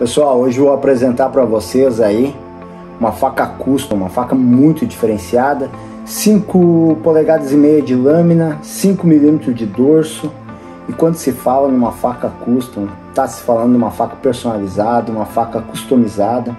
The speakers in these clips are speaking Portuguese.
Pessoal, hoje vou apresentar para vocês aí uma faca custom, uma faca muito diferenciada, 5 polegadas e meia de lâmina, 5 milímetros de dorso. E quando se fala numa faca custom, está se falando de uma faca personalizada, uma faca customizada,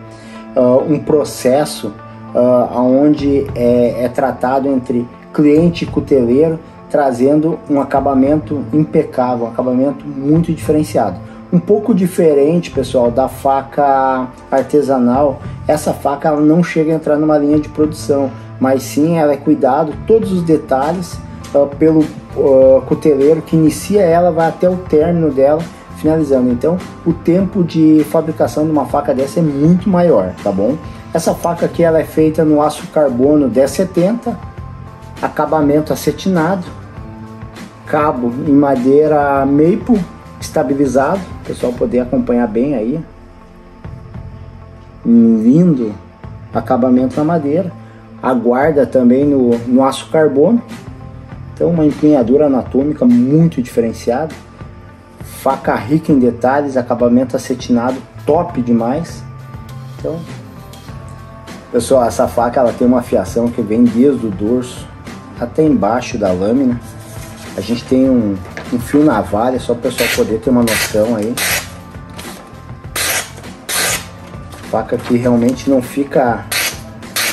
uh, um processo uh, onde é, é tratado entre cliente e cuteleiro, trazendo um acabamento impecável, um acabamento muito diferenciado um pouco diferente, pessoal, da faca artesanal. Essa faca ela não chega a entrar numa linha de produção, mas sim ela é cuidado todos os detalhes uh, pelo uh, cuteleiro que inicia ela, vai até o término dela, finalizando. Então, o tempo de fabricação de uma faca dessa é muito maior, tá bom? Essa faca aqui ela é feita no aço carbono 1070, acabamento acetinado, cabo em madeira maple estabilizado, o pessoal poder acompanhar bem aí. Um lindo acabamento na madeira. A guarda também no, no aço carbono. Então uma empunhadura anatômica muito diferenciada. Faca rica em detalhes, acabamento acetinado top demais. Então, pessoal, essa faca ela tem uma fiação que vem desde o dorso até embaixo da lâmina. A gente tem um, um fio navalha, só para o pessoal poder ter uma noção aí. Faca que realmente não fica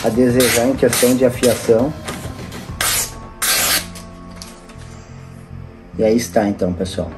a desejar em questão de afiação. E aí está então, pessoal.